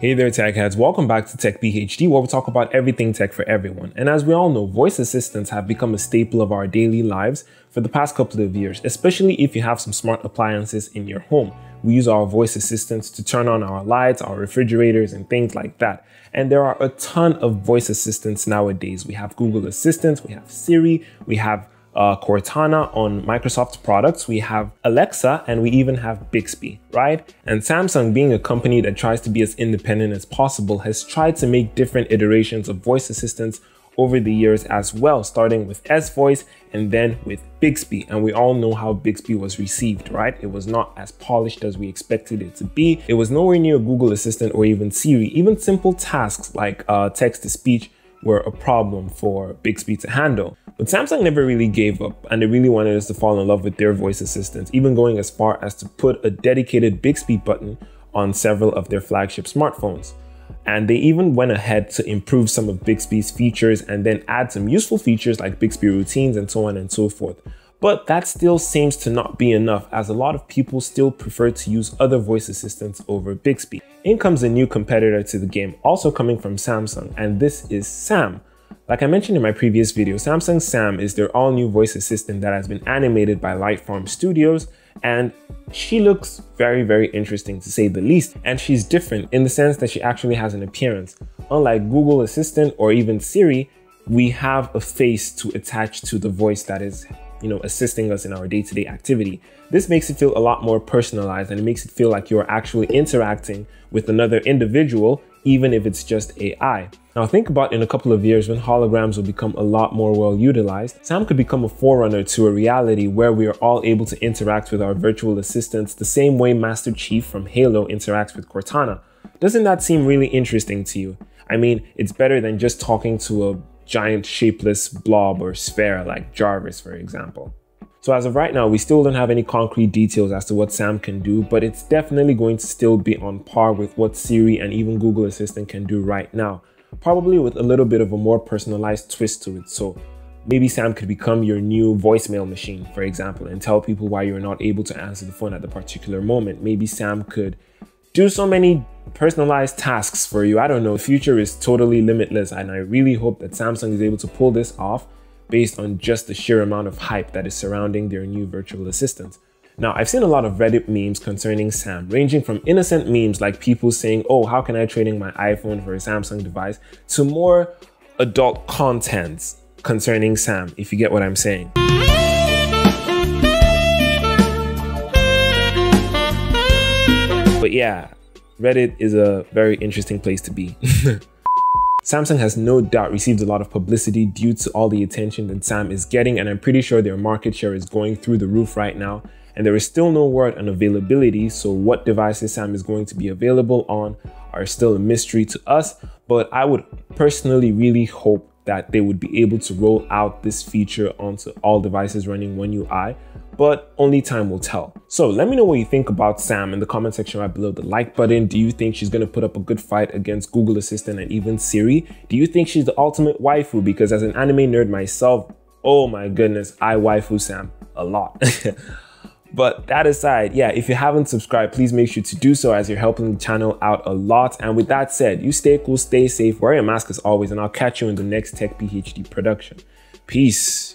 Hey there, tech heads. Welcome back to Tech PhD, where we talk about everything tech for everyone. And as we all know, voice assistants have become a staple of our daily lives for the past couple of years, especially if you have some smart appliances in your home. We use our voice assistants to turn on our lights, our refrigerators, and things like that. And there are a ton of voice assistants nowadays. We have Google Assistant, we have Siri, we have uh, Cortana on Microsoft products, we have Alexa, and we even have Bixby, right? And Samsung, being a company that tries to be as independent as possible, has tried to make different iterations of voice assistants over the years as well, starting with S Voice and then with Bixby. And we all know how Bixby was received, right? It was not as polished as we expected it to be. It was nowhere near Google Assistant or even Siri. Even simple tasks like uh, text to speech were a problem for Bixby to handle. But Samsung never really gave up and they really wanted us to fall in love with their voice assistants, even going as far as to put a dedicated Bixby button on several of their flagship smartphones. And they even went ahead to improve some of Bixby's features and then add some useful features like Bixby routines and so on and so forth. But that still seems to not be enough as a lot of people still prefer to use other voice assistants over Bixby. In comes a new competitor to the game, also coming from Samsung, and this is Sam. Like I mentioned in my previous video, Samsung Sam is their all new voice assistant that has been animated by Lightfarm Studios and she looks very, very interesting to say the least. And she's different in the sense that she actually has an appearance. Unlike Google Assistant or even Siri, we have a face to attach to the voice that is you know, assisting us in our day-to-day -day activity. This makes it feel a lot more personalized and it makes it feel like you're actually interacting with another individual even if it's just AI. Now think about in a couple of years when holograms will become a lot more well utilized, Sam could become a forerunner to a reality where we are all able to interact with our virtual assistants the same way Master Chief from Halo interacts with Cortana. Doesn't that seem really interesting to you? I mean, it's better than just talking to a giant shapeless blob or sphere like Jarvis, for example. So as of right now, we still don't have any concrete details as to what Sam can do, but it's definitely going to still be on par with what Siri and even Google Assistant can do right now, probably with a little bit of a more personalized twist to it. So maybe Sam could become your new voicemail machine, for example, and tell people why you're not able to answer the phone at the particular moment. Maybe Sam could do so many personalized tasks for you. I don't know. The future is totally limitless, and I really hope that Samsung is able to pull this off based on just the sheer amount of hype that is surrounding their new virtual assistant. Now, I've seen a lot of Reddit memes concerning Sam, ranging from innocent memes like people saying, oh, how can I trade in my iPhone for a Samsung device, to more adult content concerning Sam, if you get what I'm saying. But yeah, Reddit is a very interesting place to be. Samsung has no doubt received a lot of publicity due to all the attention that Sam is getting, and I'm pretty sure their market share is going through the roof right now. And there is still no word on availability, so what devices Sam is going to be available on are still a mystery to us. But I would personally really hope that they would be able to roll out this feature onto all devices running One UI, but only time will tell. So let me know what you think about Sam in the comment section right below the like button. Do you think she's gonna put up a good fight against Google Assistant and even Siri? Do you think she's the ultimate waifu? Because as an anime nerd myself, oh my goodness, I waifu Sam a lot. But that aside, yeah, if you haven't subscribed, please make sure to do so as you're helping the channel out a lot. And with that said, you stay cool, stay safe, wear your mask as always, and I'll catch you in the next Tech PhD production. Peace.